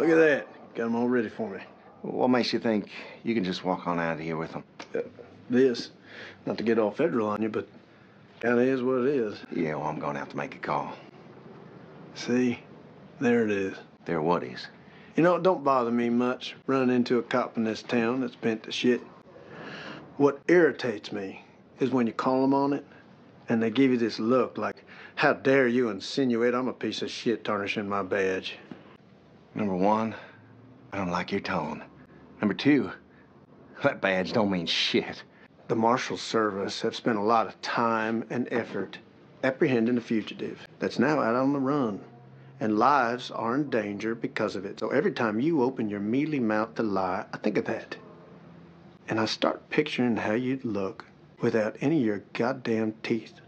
Look at that. Got them all ready for me. What makes you think you can just walk on out of here with them? Uh, this, not to get all federal on you, but kind of is what it is. Yeah, well, I'm going to have to make a call. See? There it is. There what is? You know, it don't bother me much running into a cop in this town that's bent to shit. What irritates me is when you call them on it and they give you this look like, how dare you insinuate I'm a piece of shit tarnishing my badge. Number one, I don't like your tone. Number two, that badge don't mean shit. The Marshal Service have spent a lot of time and effort apprehending a fugitive that's now out on the run. And lives are in danger because of it. So every time you open your mealy mouth to lie, I think of that. And I start picturing how you'd look without any of your goddamn teeth.